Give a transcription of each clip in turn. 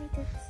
I did.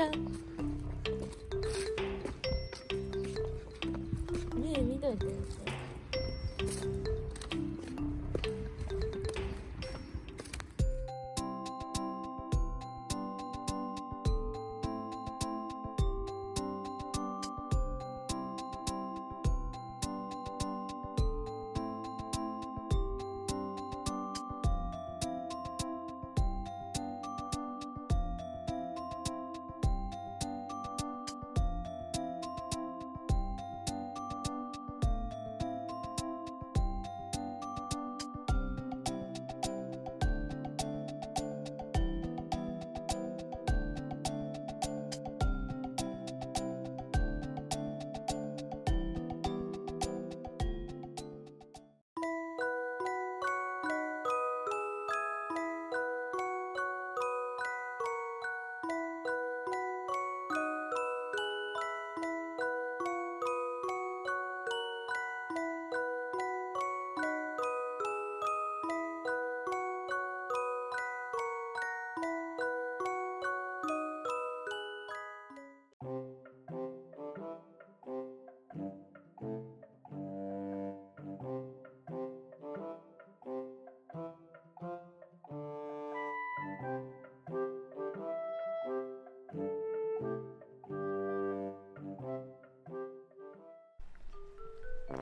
짠.